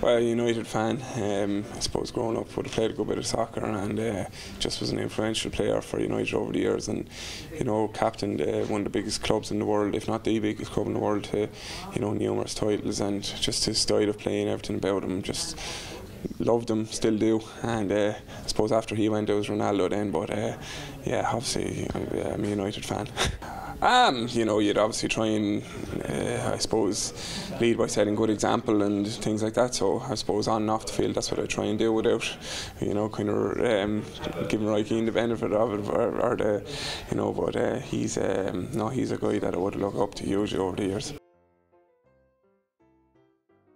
Well, United fan. Um, I suppose growing up would have played a good bit of soccer and uh, just was an influential player for United over the years and you know captained uh, one of the biggest clubs in the world, if not the biggest club in the world, to you know numerous titles and just his style of playing, everything about him, just loved him, still do. And uh, I suppose after he went, it was Ronaldo then. But uh, yeah, obviously I'm a United fan. Um, you know, you'd obviously try and, uh, I suppose, lead by setting good example and things like that. So I suppose on and off the field, that's what I try and do without, you know, kind of um, giving Roy Keane the benefit of it or, or the, you know. But uh, he's, um, no, he's a guy that I would look up to hugely over the years.